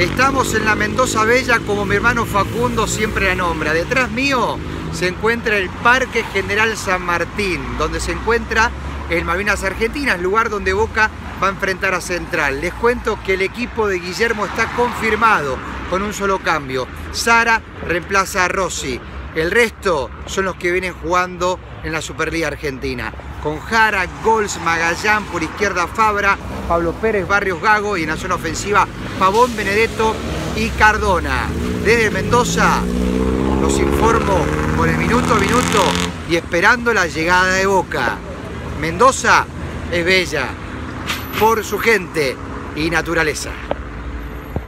Estamos en la Mendoza Bella como mi hermano Facundo siempre la nombra. Detrás mío se encuentra el Parque General San Martín, donde se encuentra el Malvinas Argentinas, lugar donde Boca va a enfrentar a Central. Les cuento que el equipo de Guillermo está confirmado con un solo cambio. Sara reemplaza a Rossi. El resto son los que vienen jugando en la Superliga Argentina. Con Jara, Gols, Magallán, por izquierda Fabra, Pablo Pérez, Barrios Gago y en la zona ofensiva Pavón, Benedetto y Cardona. Desde Mendoza los informo por el minuto a minuto y esperando la llegada de Boca. Mendoza es bella por su gente y naturaleza.